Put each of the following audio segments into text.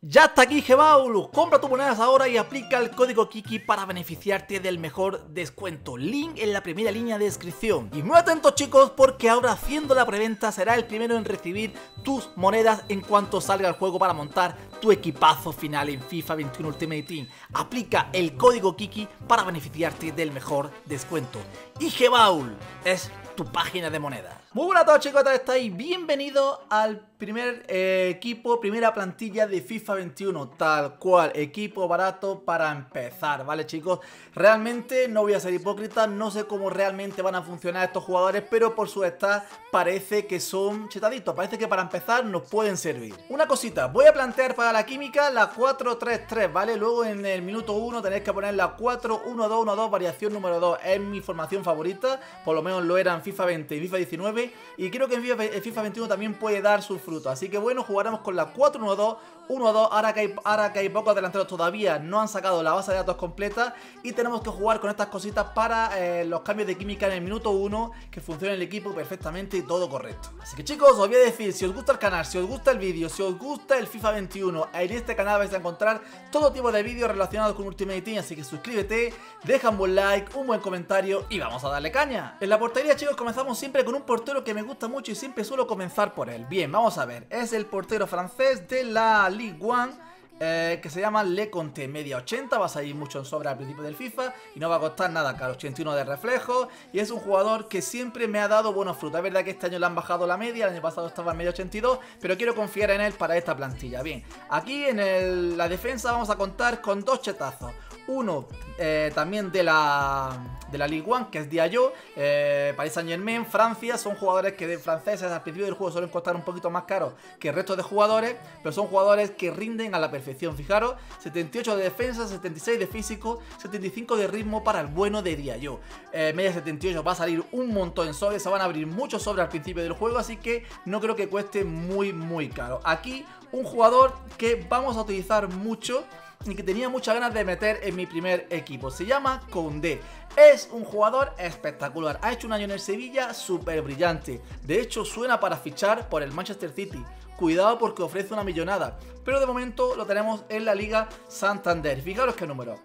Ya está aquí Gebaulu, compra tus monedas ahora y aplica el código Kiki para beneficiarte del mejor descuento. Link en la primera línea de descripción. Y muy atentos chicos porque ahora haciendo la preventa será el primero en recibir tus monedas en cuanto salga el juego para montar tu equipazo final en FIFA 21 Ultimate Team. Aplica el código Kiki para beneficiarte del mejor descuento. Y Gebaul es tu página de monedas. Muy buenas a todos chicos, ¿cómo estáis? Bienvenidos al primer eh, equipo, primera plantilla de FIFA 21, tal cual, equipo barato para empezar, ¿vale chicos? Realmente no voy a ser hipócrita, no sé cómo realmente van a funcionar estos jugadores, pero por su estado parece que son chetaditos, parece que para empezar nos pueden servir. Una cosita, voy a plantear para la química la 4-3-3, ¿vale? Luego en el minuto 1 tenéis que poner la 4-1-2-1-2, variación número 2, es mi formación favorita, por lo menos lo era en FIFA 20 y FIFA 19, y creo que en FIFA, 21 también puede dar sus frutos. Así que bueno, jugaremos con la 4-1-2, 1-2, ahora que hay, ahora que hay pocos delanteros todavía no han sacado la base de datos completa y tenemos que jugar con estas cositas para eh, los cambios de química en el minuto 1, que funcione el equipo perfectamente y todo correcto. Así que chicos, os voy a decir, si os gusta el canal, si os gusta el vídeo, si os gusta el FIFA 21, en este canal vais a encontrar todo tipo de vídeos relacionados con Ultimate Team, así que suscríbete, deja un buen like, un buen comentario y vamos a darle caña. En la portería chicos comenzamos siempre con un portero que me gusta mucho y siempre suelo comenzar por él. Bien, vamos a ver, es el portero francés de la Ligue 1 eh, que se llama Le Conte Media 80, va a salir mucho en sobra al principio del FIFA y no va a costar nada caro, 81 de reflejo y es un jugador que siempre me ha dado buenos frutos. Es verdad que este año le han bajado la media, el año pasado estaba en media 82, pero quiero confiar en él para esta plantilla. Bien, aquí en la defensa vamos a contar con dos chetazos. Uno eh, también de la, de la Ligue 1, que es Diallo, eh, Paris Saint Germain, Francia, son jugadores que de franceses al principio del juego suelen costar un poquito más caro que el resto de jugadores, pero son jugadores que rinden a la perfección. Fijaros, 78 de defensa, 76 de físico, 75 de ritmo para el bueno de Diallo. Eh, media 78 va a salir un montón en sobres, se van a abrir muchos sobres al principio del juego, así que no creo que cueste muy muy caro. Aquí un jugador que vamos a utilizar mucho y que tenía muchas ganas de meter en mi primer equipo. Se llama Condé. Es un jugador espectacular. Ha hecho un año en el Sevilla súper brillante. De hecho, suena para fichar por el Manchester City. Cuidado porque ofrece una millonada. Pero de momento lo tenemos en la Liga Santander. Fijaros qué número.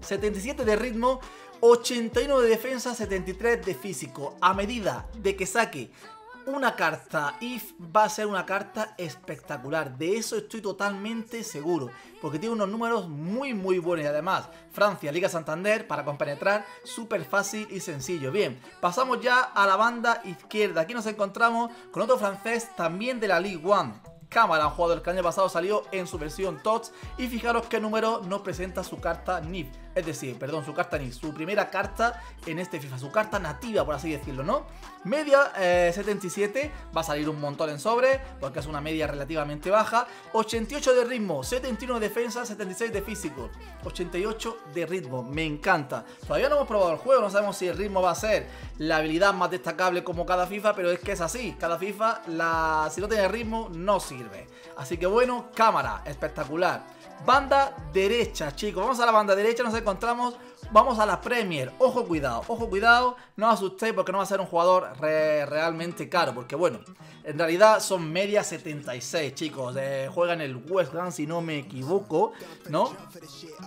77 de ritmo, 81 de defensa, 73 de físico. A medida de que saque una carta IF va a ser una carta espectacular. De eso estoy totalmente seguro. Porque tiene unos números muy muy buenos. Y además, Francia, Liga Santander, para compenetrar, súper fácil y sencillo. Bien, pasamos ya a la banda izquierda. Aquí nos encontramos con otro francés también de la Ligue 1. Cámara, jugador que el año pasado salió en su versión TOTS y fijaros qué número nos presenta su carta NIF, es decir, perdón, su carta NIF, su primera carta en este FIFA, su carta nativa por así decirlo, ¿no? Media 77, eh, va a salir un montón en sobre, porque es una media relativamente baja, 88 de ritmo, 71 de defensa, 76 de físico, 88 de ritmo, me encanta. Todavía no hemos probado el juego, no sabemos si el ritmo va a ser la habilidad más destacable como cada FIFA, pero es que es así, cada FIFA, si no tiene ritmo, no sigue. Así que bueno, cámara, espectacular. Banda derecha, chicos. Vamos a la banda derecha, nos encontramos Vamos a la Premier. Ojo, cuidado, ojo, cuidado. No os asustéis porque no va a ser un jugador realmente caro. Porque bueno, en realidad son media 76, chicos. Eh, juega en el West Ham, si no me equivoco, ¿no?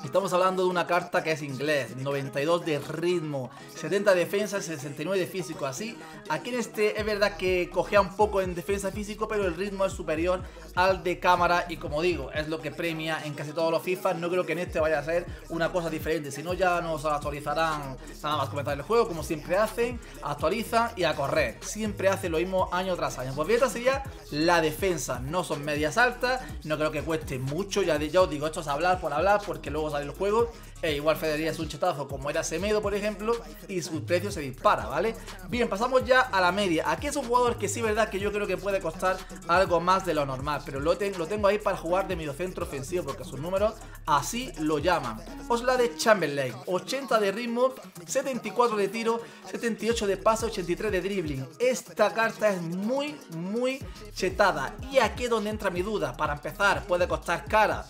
Estamos hablando de una carta que es inglés. 92 de ritmo, 70 de defensa, 69 de físico. Así, aquí en este es verdad que cogea un poco en defensa físico, pero el ritmo es superior al de cámara. Y como digo, es lo que premia en casi todos los FIFA. No creo que en este vaya a ser una cosa diferente. Si no, ya no actualizarán nada más comentar el juego, como siempre hacen, actualizan y a correr. Siempre hacen lo mismo año tras año. Pues bien, esta sería la defensa. No son medias altas, no creo que cueste mucho. Ya, ya os digo, esto es hablar por hablar, porque luego sale el juego e igual Federía es un chetazo como era Semedo, por ejemplo, y su precio se dispara, ¿vale? Bien, pasamos ya a la media. Aquí es un jugador que sí, verdad, que yo creo que puede costar algo más de lo normal, pero lo, lo tengo ahí para jugar de mediocentro ofensivo, porque sus números así lo llaman. Osla de Chamberlain, 80 de ritmo, 74 de tiro, 78 de pase, 83 de dribbling. Esta carta es muy, muy chetada. Y aquí es donde entra mi duda. Para empezar, puede costar cara.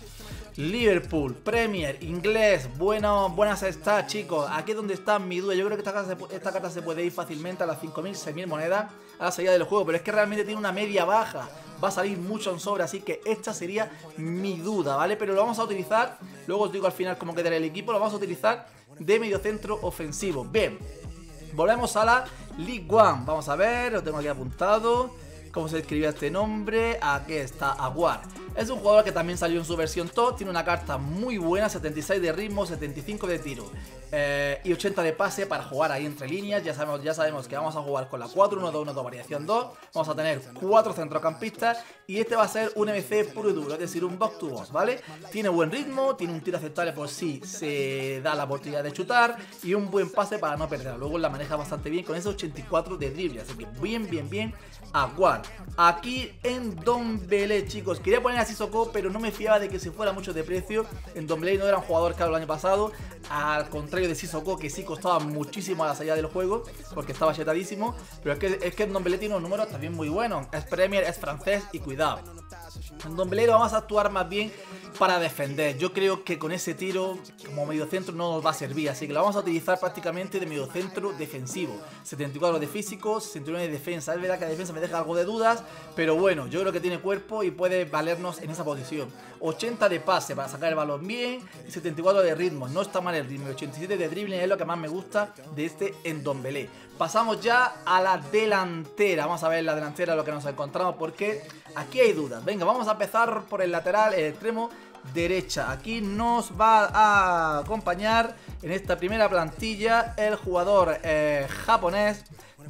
Liverpool, Premier, inglés, bueno, buenas está chicos. Aquí es donde está mi duda. Yo creo que esta carta, se, puede ir fácilmente a las 5.000, 6.000 monedas a la salida del juego. Pero es que realmente tiene una media baja. Va a salir mucho en sobre, así que esta sería mi duda, ¿vale? Pero lo vamos a utilizar, luego os digo al final cómo quedará el equipo, lo vamos a utilizar de mediocentro ofensivo. Bien, volvemos a la League One. Vamos a ver, lo tengo aquí apuntado. ¿Cómo se escribía este nombre? Aquí está, Aguar. Es un jugador que también salió en su versión top, tiene una carta muy buena, 76 de ritmo, 75 de tiro eh, y 80 de pase para jugar ahí entre líneas. Ya sabemos, ya sabemos que vamos a jugar con la 4-1-2-1-2 variación 2, vamos a tener 4 centrocampistas y este va a ser un MC puro y duro, es decir, un box to box, ¿vale? Tiene buen ritmo, tiene un tiro aceptable por si se da la oportunidad de chutar y un buen pase para no perder. Luego la maneja bastante bien con ese 84 de drible, así que bien, bien, bien, Aguar. Aquí en Don Belé, chicos, quería poner a Sissoko, pero no me fiaba de que se fuera mucho de precio. En Don Belé no era un jugador caro el año pasado, al contrario de Sissoko, que sí costaba muchísimo a la salida del juego, porque estaba chetadísimo. Pero es que, es que Don Belé tiene unos números también muy buenos. Es Premier, es francés y cuidado. En Don Belé vamos a actuar más bien para defender. Yo creo que con ese tiro como medio centro no nos va a servir, así que lo vamos a utilizar prácticamente de medio centro defensivo. 74 de físico, 69 de defensa. Es verdad que la defensa me deja algo de dudas, pero bueno, yo creo que tiene cuerpo y puede valernos en esa posición. 80 de pase para sacar el balón bien y 74 de ritmo. No está mal el ritmo. 87 de dribbling es lo que más me gusta de este Endombelé. Pasamos ya a la delantera. Vamos a ver la delantera lo que nos encontramos porque aquí hay dudas. Venga, vamos a empezar por el lateral, el extremo derecha. Aquí nos va a acompañar en esta primera plantilla el jugador eh, japonés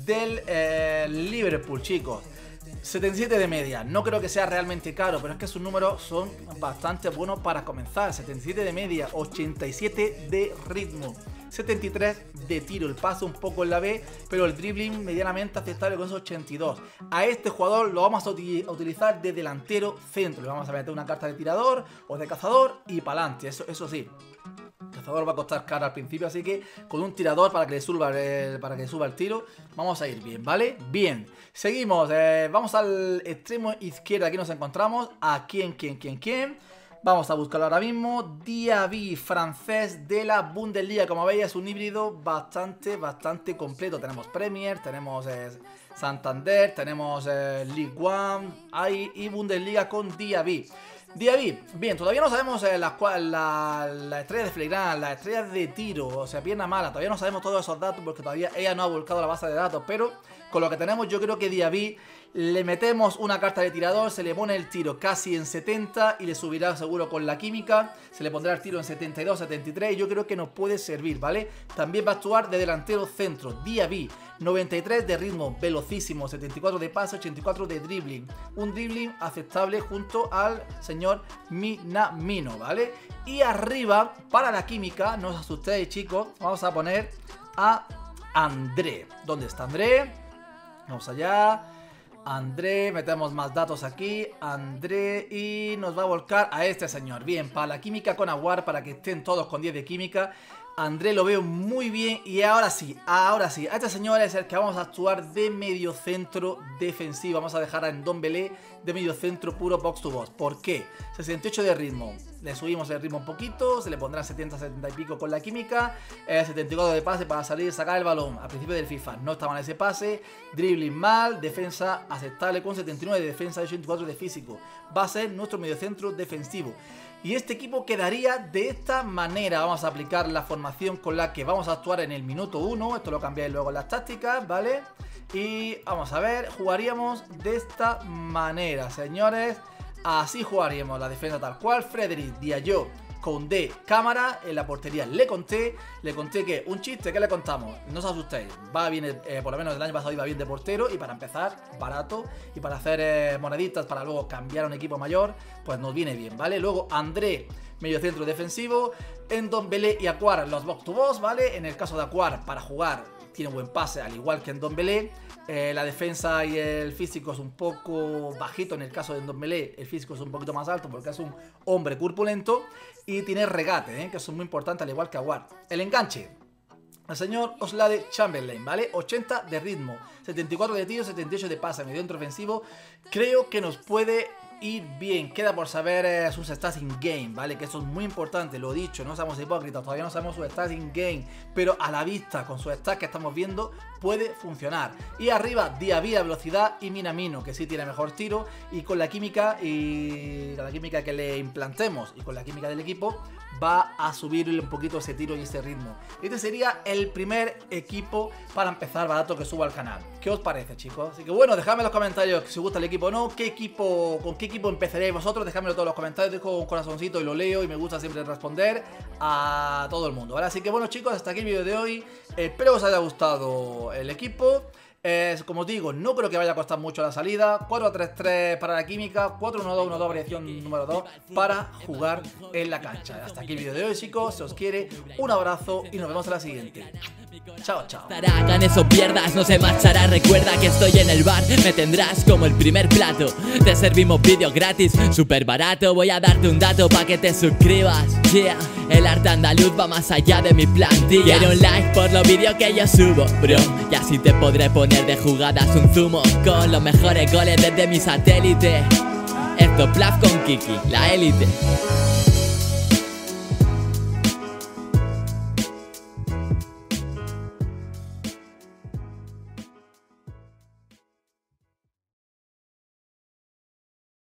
del eh, Liverpool, chicos. 77 de media, no creo que sea realmente caro, pero es que sus números son bastante buenos para comenzar. 77 de media, 87 de ritmo, 73 de tiro, el paso un poco en la B, pero el dribbling medianamente aceptable con esos 82. A este jugador lo vamos a, utilizar de delantero centro, le vamos a meter una carta de tirador o de cazador y para adelante, eso, eso sí va a costar cara al principio, así que con un tirador para que le suba el, para que suba el tiro, vamos a ir bien, ¿vale? Bien, seguimos, eh, vamos al extremo izquierdo, aquí nos encontramos, a quién, quién, quién, quién. Vamos a buscarlo ahora mismo. Diaby, francés de la Bundesliga. Como veis, es un híbrido bastante, bastante completo. Tenemos Premier, tenemos eh, Santander, tenemos eh, League One y Bundesliga con Diaby. Diaby, bien, todavía no sabemos eh, las la, la, estrella de Flegrán, las estrellas de tiro, o sea, pierna mala, todavía no sabemos todos esos datos porque todavía ella no ha volcado la base de datos, pero con lo que tenemos yo creo que Diaby le metemos una carta de tirador, se le pone el tiro casi en 70 y le subirá seguro con la química, se le pondrá el tiro en 72, 73 y yo creo que nos puede servir, ¿vale? También va a actuar de delantero centro, Diaby, 93 de ritmo, velocísimo, 74 de pase, 84 de dribbling, un dribbling aceptable junto al señor Minamino, ¿vale? Y arriba, para la química, no os asustéis chicos, vamos a poner a André. ¿Dónde está André? Vamos allá. André, metemos más datos aquí, André y nos va a volcar a este señor. Bien, para la química con Aguar, para que estén todos con 10 de química. André lo veo muy bien y ahora sí, ahora sí, a este señor es el que vamos a actuar de medio centro defensivo. Vamos a dejar a Belé de medio centro puro box to box. ¿Por qué? 68 de ritmo. Le subimos el ritmo un poquito, se le pondrá 70, 70 y pico con la química. 74 de pase para salir y sacar el balón. Al principio del FIFA no estaba en ese pase. Dribbling mal, defensa aceptable con 79 de defensa y 84 de físico. Va a ser nuestro medio centro defensivo. Y este equipo quedaría de esta manera. Vamos a aplicar la formación con la que vamos a actuar en el minuto 1. Esto lo cambiáis luego en las tácticas, ¿vale? Y vamos a ver, jugaríamos de esta manera, señores. Así jugaríamos la defensa tal cual. Frederick Diallo con D cámara en la portería. Le conté, le conté que un chiste, que le contamos? No os asustéis, va bien, eh, por lo menos el año pasado iba bien de portero y para empezar, barato y para hacer eh, moneditas para luego cambiar a un equipo mayor, pues nos viene bien, ¿vale? Luego André, medio centro defensivo, en Don Belé y Acuar los box to box, ¿vale? En el caso de Acuar, para jugar, tiene buen pase, al igual que en Don Belé. Eh, la defensa y el físico es un poco bajito. En el caso de Melé, el físico es un poquito más alto porque es un hombre corpulento. Y tiene regate, ¿eh? que es muy importante, al igual que Aguard. El enganche. El señor Oslade Chamberlain, ¿vale? 80 de ritmo, 74 de tiro, 78 de pase, medio centro ofensivo. Creo que nos puede ir bien. Queda por saber eh, sus stats in-game, ¿vale? Que eso es muy importante, lo dicho, no somos hipócritas, todavía no sabemos sus stats in-game, pero a la vista, con sus stats que estamos viendo, puede funcionar. Y arriba, día a día, velocidad y minamino, que sí tiene mejor tiro, y con la química y la química que le implantemos y con la química del equipo, va a subir un poquito ese tiro y ese ritmo. Este sería el primer equipo para empezar barato que subo al canal. ¿Qué os parece, chicos? Así que bueno, dejadme en los comentarios si os gusta el equipo o no, qué equipo, con qué equipo empezaréis vosotros, dejadmelo todos los comentarios, dejo un corazoncito y lo leo y me gusta siempre responder a todo el mundo. Así que bueno, chicos, hasta aquí el vídeo de hoy. Espero que os haya gustado el equipo. Es, como os digo, no creo que vaya a costar mucho la salida. 4-3-3 para la química, 4-1-2-1-2 variación número 2 para jugar en la cancha. Hasta aquí el vídeo de hoy, chicos. Se os quiere, un abrazo y nos vemos en la siguiente. Chao, chao. Ganes o pierdas, no se marchará. Recuerda que estoy en el bar, me tendrás como el primer plato. Te servimos vídeos gratis, súper barato. Voy a darte un dato para que te suscribas. Yeah, el arte andaluz va más allá de mi plantilla. Quiero un like por los vídeos que yo subo, bro. Y así te podré poner de jugadas un zumo con los mejores goles desde mi satélite. Esto Plaf con Kiki, la élite.